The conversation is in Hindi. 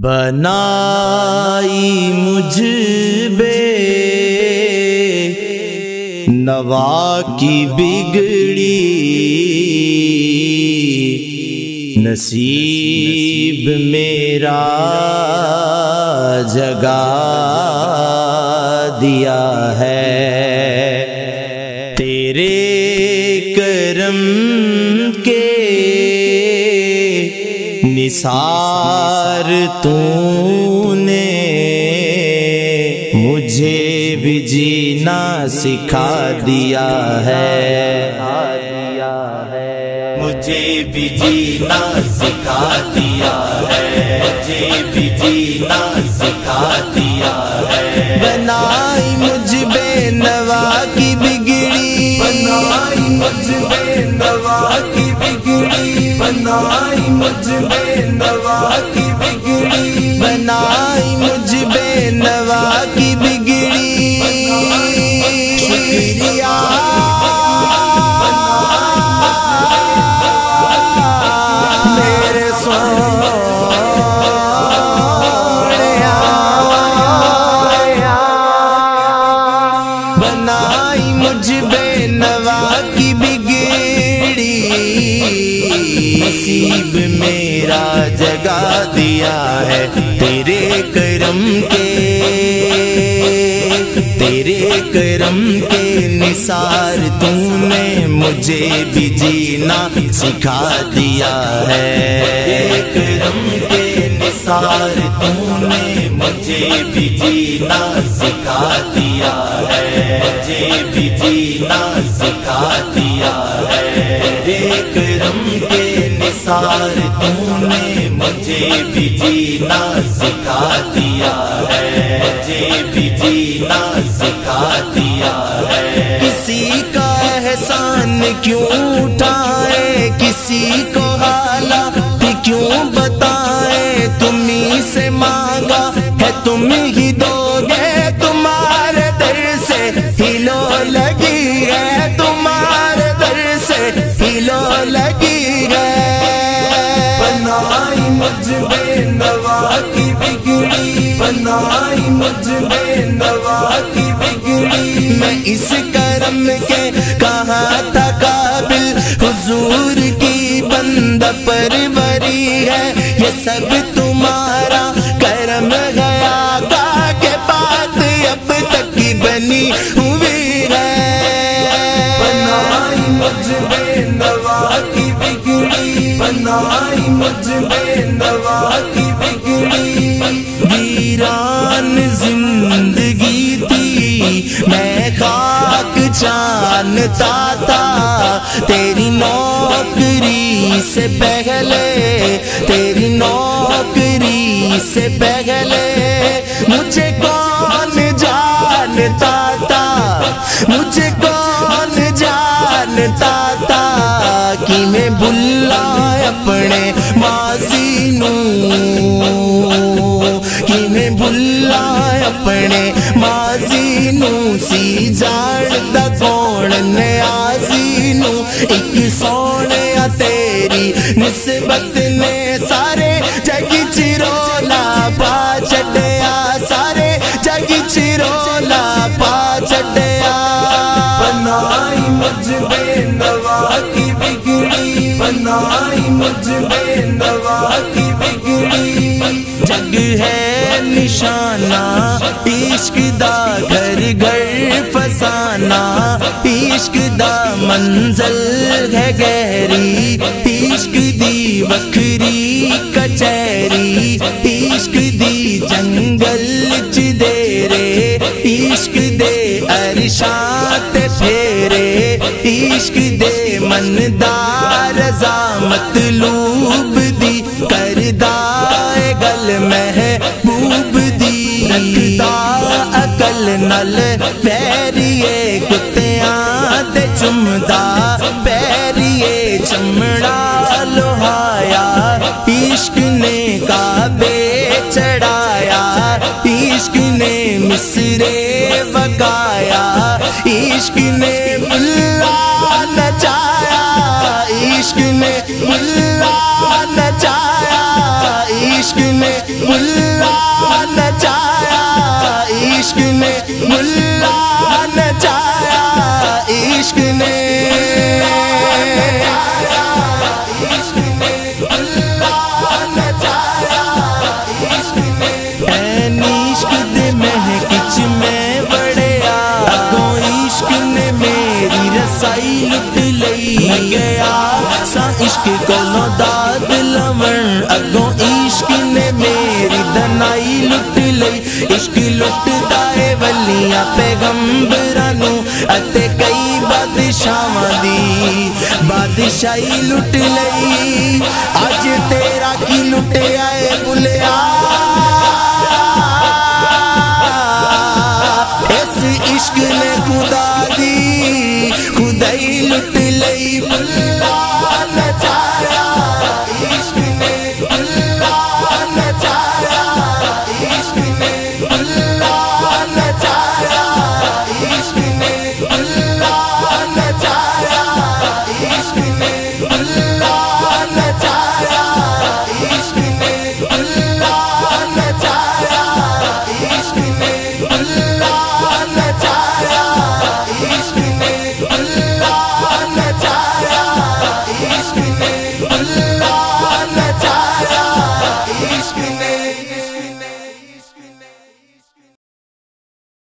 बनाई मुझ बे। नवा की बिगड़ी। नसीब मेरा जगा दिया है। तेरे करम के निसार तूने मुझे भी जीना सिखा दिया है। मुझे भी जीना सिखा दिया है। मुझे भी जीना सिखा दिया है। बनाई मुझ बेनवा की बिगड़ी। बनाई मुझ बेनवा की बिगड़ी। मज़ी मानी नसीब मेरा जगा दिया है तेरे करम के, तेरे करम के निसार तूने मुझे भी जीना सिखा दिया है। करम के निसार तूने मुझे भी जीना सिखा दिया है। मुझे भी जीना सिखा दिया है। निसार तूने मुझे भी जीना सिखा दिया है। मुझे भी जीना सिखा दिया है। किसी का एहसान क्यों उठाए? किसी को हालात क्यों बताए? तुम्ही से मांगा है, तुम ही दोगे, तुम्हारे दर से हिलो लगी मुझ बेनवा की बिगड़ी बनाई मुझ बेनवा की बिगड़ी मैं इस करम के कहाँ था काबिल, हुजूर की बंद परवरी है। ये सब तुम्हारा करम गया का के बात अब तक की बनी हुई है। बनाई मुझ बनाई मुझ बेनवा की बिगड़ी। वीरान ज़िंदगी थी, मैं खाक जानता था। तेरी नौकरी से पहले, तेरी नौकरी से पहले मुझे कौन जानता था? मुझे कौन जानता था कि मैं भुल्ला अपने माजी सी जानदा कौन नियाजी एक सोने तेरी निस्बत ने सारे जग चिरोला पा छड़िया। सारे जग चिरोला पा छड़िया। बनाई मुझ बेनवा की बिगड़ी। बनाई बेनवा इश्क दा मंजल है गहरी इश्क दी वखरी कचहरी इश्क दी जंगल च देरे इश्क दे अरशात फेरे इश्क दे मन दा मतलूब अकल नल पैरिए कुत्तियाँ ते चुमदा पैरिए चमड़ा लोहाया। इश्क ने काबे चढ़ाया, इश्क ने मिसरे वगाया। इश्क ने नचाया, इश्क ने मुल्ला आई लुट लई गया। सा इश्क कोनो दाद लमन अगो इश्क ने मेरी दनाई लुट लई। इश्क लुटदा है वलिया पैगंबरा अते कई बादशाहां दी। बादशाही लुट लई। आज तेरा की लुट आए बुलिया।